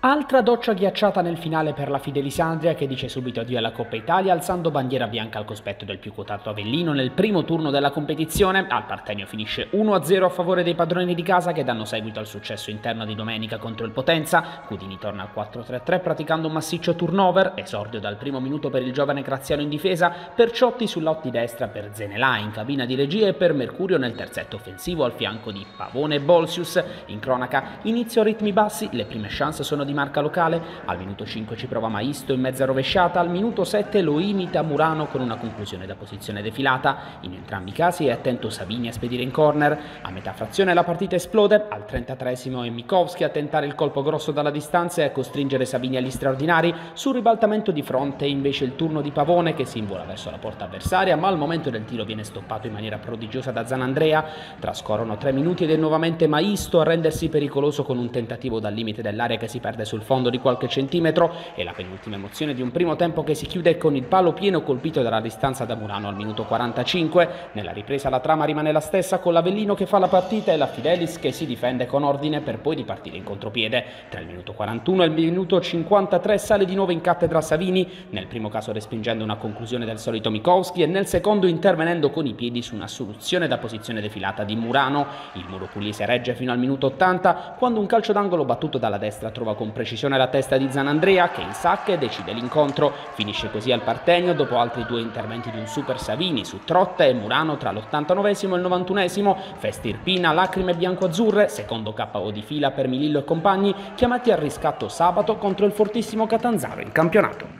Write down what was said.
Altra doccia ghiacciata nel finale per la Fidelisandria che dice subito addio alla Coppa Italia alzando bandiera bianca al cospetto del più quotato Avellino nel primo turno della competizione. Al Partenio finisce 1-0 a favore dei padroni di casa che danno seguito al successo interno di domenica contro il Potenza. Cudini torna al 4-3-3 praticando un massiccio turnover, esordio dal primo minuto per il giovane Graziano in difesa, per Ciotti sull'otti destra per Zenelà in cabina di regia e per Mercurio nel terzetto offensivo al fianco di Pavone e Bolsius. In cronaca inizio a ritmi bassi, le prime chance sono di marca locale, al minuto 5 ci prova Maisto in mezza rovesciata, al minuto 7 lo imita Murano con una conclusione da posizione defilata, in entrambi i casi è attento Savini a spedire in corner, a metà frazione la partita esplode, al 33esimo è Mikowski a tentare il colpo grosso dalla distanza e a costringere Savini agli straordinari, sul ribaltamento di fronte invece il turno di Pavone che si invola verso la porta avversaria ma al momento del tiro viene stoppato in maniera prodigiosa da Zanandrea, trascorrono 3 minuti ed è nuovamente Maisto a rendersi pericoloso con un tentativo dal limite dell'area che si perde sul fondo di qualche centimetro e la penultima emozione di un primo tempo che si chiude con il palo pieno colpito dalla distanza da Murano al minuto 45. Nella ripresa la trama rimane la stessa con l'Avellino che fa la partita e la Fidelis che si difende con ordine per poi ripartire in contropiede. Tra il minuto 41 e il minuto 53 sale di nuovo in cattedra Savini, nel primo caso respingendo una conclusione del solito Mikowski e nel secondo intervenendo con i piedi su una soluzione da posizione defilata di Murano. Il muro pugliese regge fino al minuto 80 quando un calcio d'angolo battuto dalla destra trova con precisione la testa di Zanandrea che insacca e decide l'incontro. Finisce così al Partenio dopo altri due interventi di un Super Savini su Trotta e Murano tra l'89 e il 91 Feste Irpina, lacrime bianco-azzurre, secondo KO di fila per Milillo e compagni, chiamati al riscatto sabato contro il fortissimo Catanzaro in campionato.